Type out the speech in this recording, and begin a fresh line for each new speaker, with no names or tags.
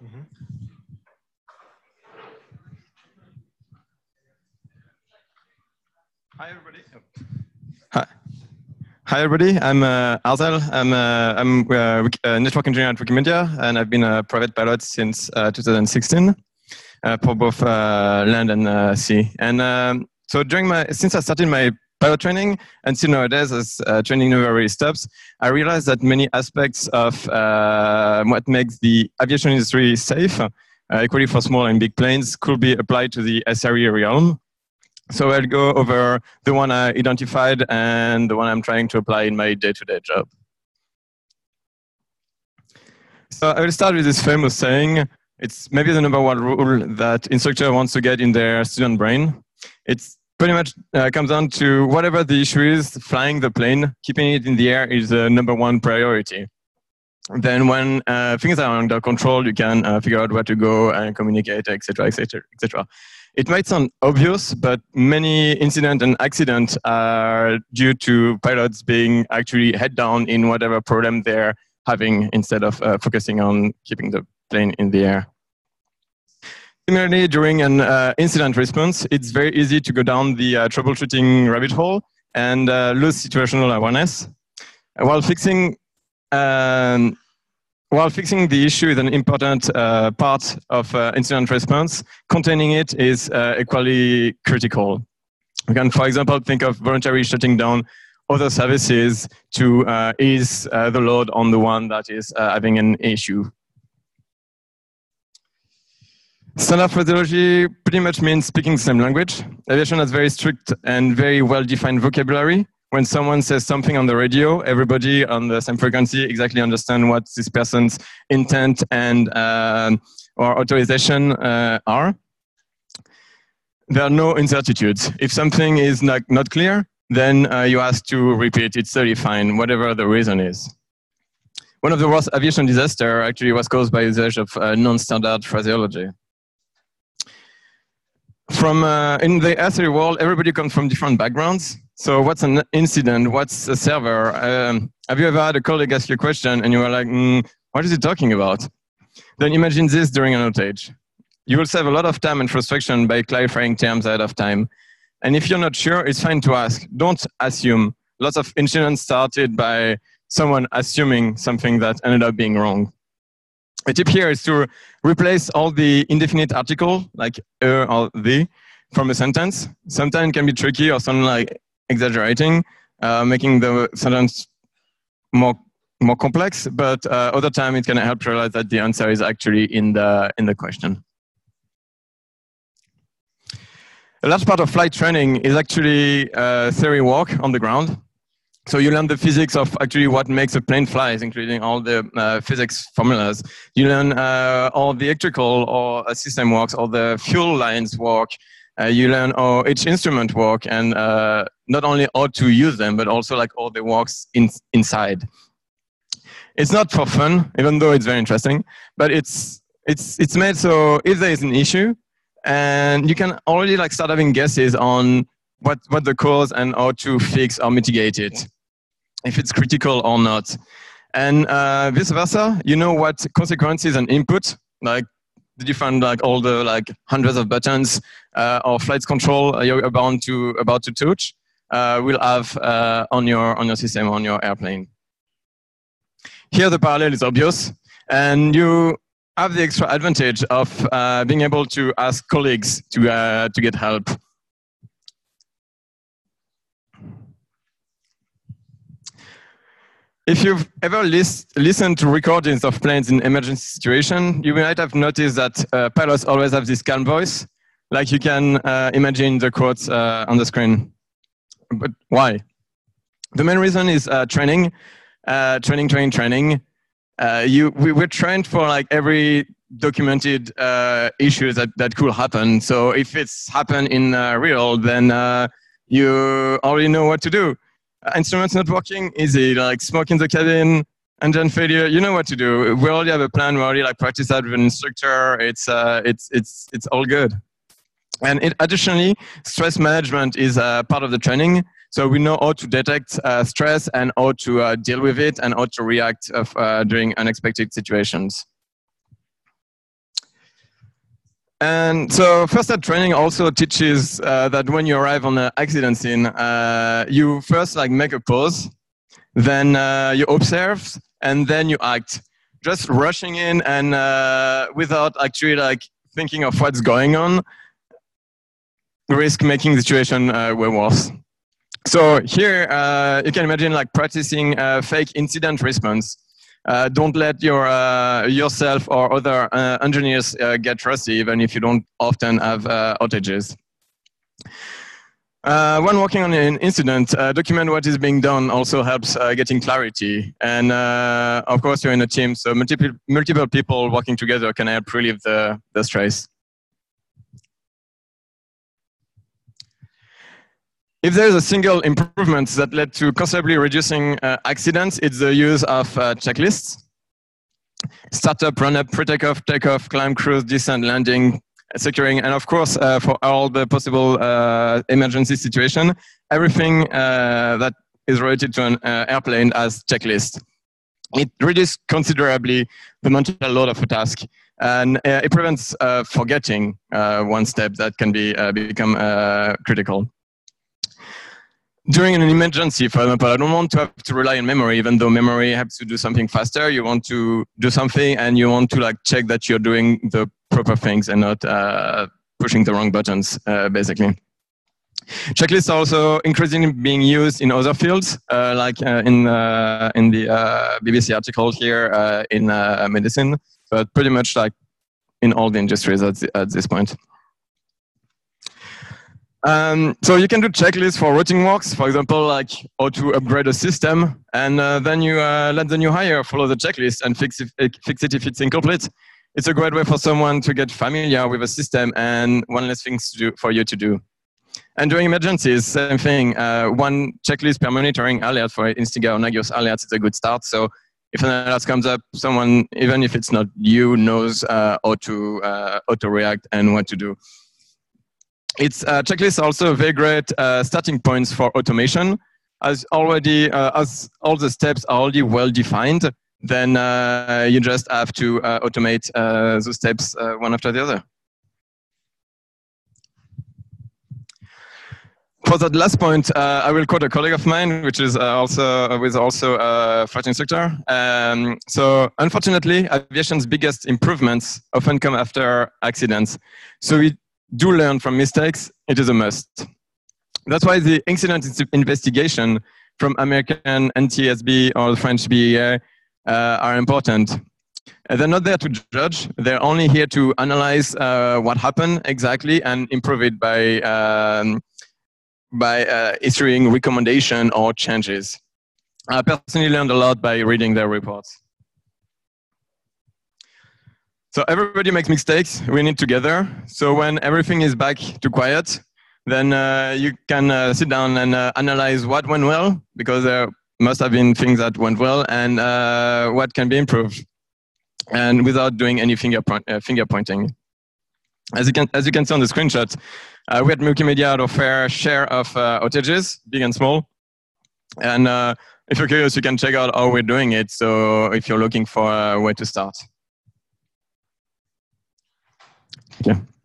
Mm -hmm. Hi, everybody. Oh. Hi. Hi, everybody. I'm uh, Arzhel. I'm, uh, I'm uh, a network engineer at Wikimedia, and I've been a private pilot since uh, 2016 uh, for both uh, land and sea. And um, so during my, since I started my pilot training, and still nowadays as uh, training never really stops, I realized that many aspects of uh, what makes the aviation industry safe, uh, equally for small and big planes, could be applied to the SRE realm. So I'll go over the one I identified and the one I'm trying to apply in my day-to-day -day job. So I will start with this famous saying. It's maybe the number one rule that instructor wants to get in their student brain. It's pretty much uh, comes down to whatever the issue is, flying the plane, keeping it in the air is the number one priority. Then when uh, things are under control, you can uh, figure out where to go and communicate, etc., etc., etc. It might sound obvious, but many incidents and accidents are due to pilots being actually head down in whatever problem they're having instead of uh, focusing on keeping the plane in the air. Similarly, during an uh, incident response, it's very easy to go down the uh, troubleshooting rabbit hole and uh, lose situational awareness. While fixing um, while fixing the issue is an important uh, part of uh, incident response, containing it is uh, equally critical. We can, for example, think of voluntarily shutting down other services to ease the load on the one that is having an issue. Standard phraseology pretty much means speaking the same language. Aviation has very strict and very well-defined vocabulary when someone says something on the radio, everybody on the same frequency exactly understand what this person's intent and uh, or authorization uh, are. There are no incertitudes. If something is not, not clear, then uh, you ask to repeat. It's totally fine, whatever the reason is. One of the worst aviation disaster actually was caused by usage of uh, non-standard phraseology. From uh, in the SRE world, everybody comes from different backgrounds. So what's an incident? What's a server? Um, have you ever had a colleague ask you a question and you were like, mm, what is he talking about? Then imagine this during an outage. You will save a lot of time and frustration by clarifying terms ahead of time. And if you're not sure, it's fine to ask. Don't assume. Lots of incidents started by someone assuming something that ended up being wrong. A tip here is to replace all the indefinite article, like a or the, from a sentence. Sometimes it can be tricky or something like exaggerating, uh, making the sentence more more complex, but uh, other time it can help realize that the answer is actually in the in the question. A large part of flight training is actually uh, theory work on the ground. So you learn the physics of actually what makes a plane fly, including all the uh, physics formulas. You learn uh, all the electrical or a system works, all the fuel lines work, uh, you learn how each instrument work and uh, not only how to use them, but also like all the works in, inside. It's not for fun, even though it's very interesting, but it's, it's, it's made so if there is an issue, and you can already like start having guesses on what, what the cause and how to fix or mitigate it, if it's critical or not. And uh, vice versa, you know what consequences and input, like did you find like all the like hundreds of buttons uh, or flight control you're about to about to touch uh, will have uh, on your on your system on your airplane. Here the parallel is obvious, and you have the extra advantage of uh, being able to ask colleagues to uh, to get help. If you've ever list, listened to recordings of planes in emergency situation, you might have noticed that uh, pilots always have this calm voice, like you can uh, imagine the quotes uh, on the screen. But why? The main reason is uh, training, uh, training, training, training. Uh, you, we were trained for like every documented issue that, that could happen. So if it's happened in real, then you already know what to do instruments not working, easy. Like smoke in the cabin, engine failure, you know what to do. We already have a plan. We already like practice that with an instructor. It's uh, it's it's it's all good. And it, additionally, stress management is uh, part of the training. So we know how to detect uh, stress and how to uh, deal with it and how to react of, uh, during unexpected situations. And so first aid training also teaches uh, that when you arrive on an accident scene, uh, you first like make a pause, then uh, you observe, and then you act. Just rushing in and uh, without actually like thinking of what's going on, risk making the situation uh, way worse. So here uh, you can imagine like practicing fake incident response. Uh, don't let your uh, yourself or other uh, engineers uh, get rusty, even if you don't often have uh, outages. Uh, when working on an incident, document what is being done also helps getting clarity. And of course, you're in a team, so multiple multiple people working together can help relieve the, the stress. If there's a single improvement that led to considerably reducing uh, accidents, it's the use of uh, checklists. Startup, run up, pre-takeoff, takeoff, climb, cruise, descent, landing, securing, and of course, uh, for all the possible uh, emergency situation, everything uh, that is related to an uh, airplane as checklist. It reduces considerably the mental load of a task and it prevents forgetting one step that can be become critical during an emergency, for example, I don't want to have to rely on memory, even though memory helps to do something faster. You want to do something and you want to like check that you're doing the proper things and not uh, pushing the wrong buttons, uh, basically. Checklists are also increasingly being used in other fields, uh, like uh, in uh, in the uh, BBC article here in medicine, but pretty much like in all the industries at, the, at this point. Um, so you can do checklists for routing works, for example, like how to upgrade a system, and uh, then you uh, let the new hire follow the checklist and fix, if, fix it if it's incomplete. It's a great way for someone to get familiar with a system and one less things to do for you to do. And during emergencies, same thing. Uh, one checklist per monitoring alert for Icinga or Nagios alerts is a good start. So if an alert comes up, someone, even if it's not you, knows uh, how to uh, auto react and what to do it's uh, checklists also very great uh, starting points for automation. As already, uh, as all the steps are already well defined, then uh, you just have to uh, automate uh, those steps one after the other. For that last point, I will quote a colleague of mine, which is also with also a flight instructor. Um, so, unfortunately, aviation's biggest improvements often come after accidents. So we do learn from mistakes, it is a must. That's why the incident investigation from American NTSB or French BEA uh, are important. Uh, they're not there to judge, they're only here to analyze uh, what happened exactly and improve it by, um, by uh, issuing recommendation or changes. I personally learned a lot by reading their reports. So everybody makes mistakes. We need together. So when everything is back to quiet, then uh, you can uh, sit down and uh, analyze what went well, because there must have been things that went well, and uh, what can be improved, and without doing any finger, point, uh, finger pointing. As you can as you can see on the screenshot, uh, we at Wikimedia had a fair share of outages, big and small, and if you're curious, you can check out how we're doing it. So if you're looking for a way to start. Yeah.